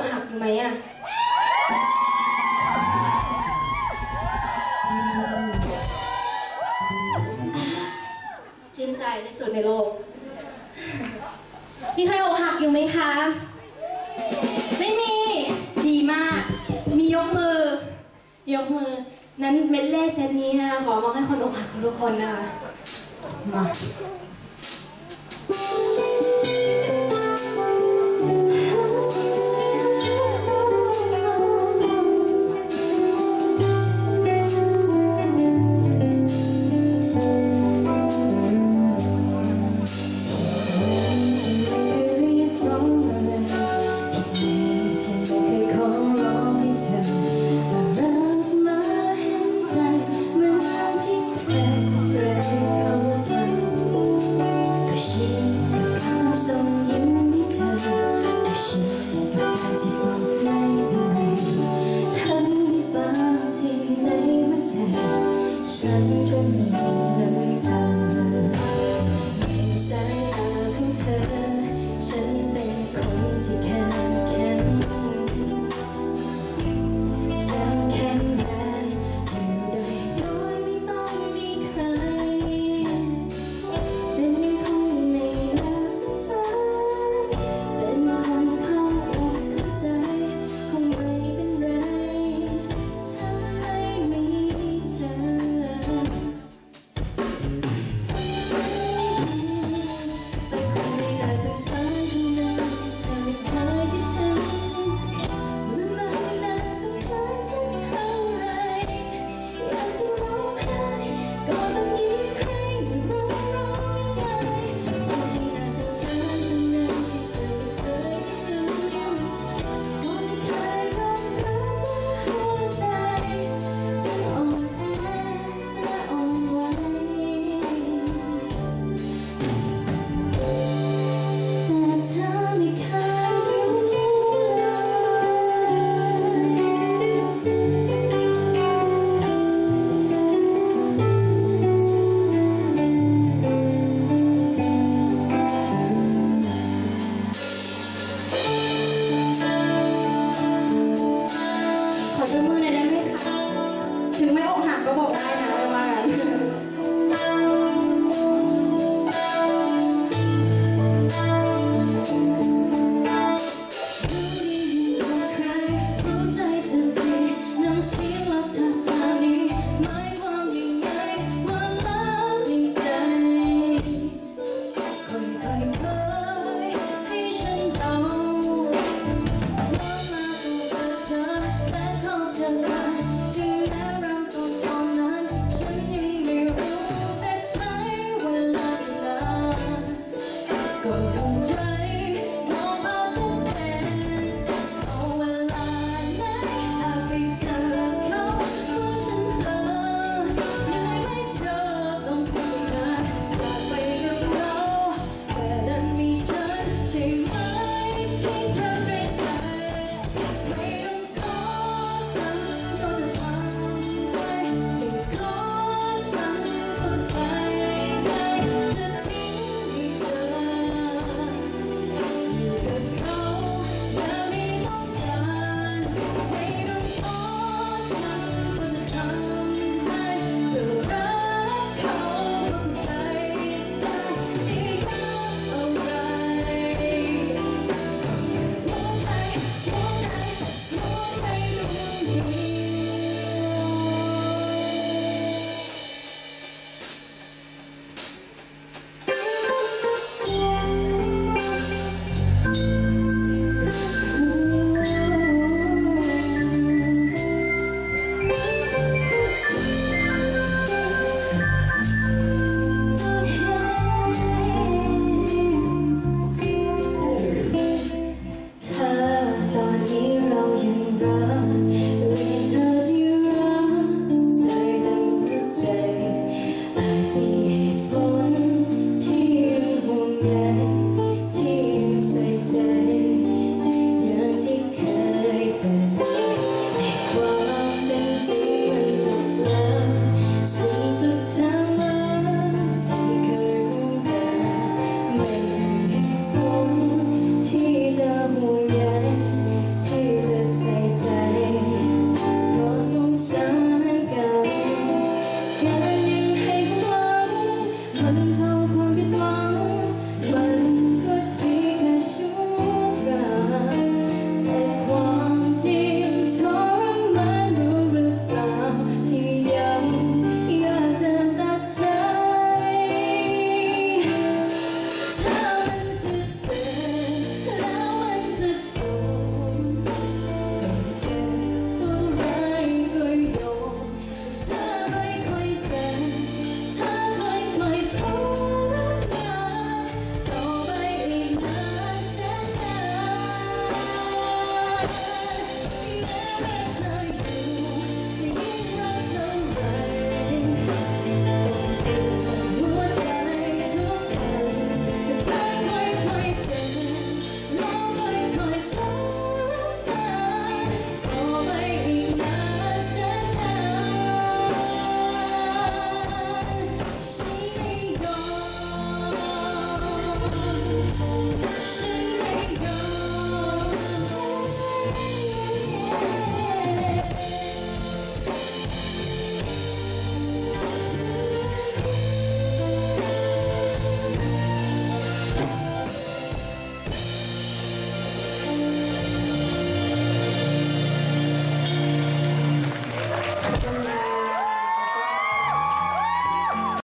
อกหักอยู่ไหมอะชื่นใจที่สุดในโลก มีใครอกหักอยู่ไหมคะ ไม่มี ดีมาก มียกมือ ยกมือ นั้นเมดเล่เซตนี้นะคะขอมองให้คนอกหักทุกคนนะคะ มา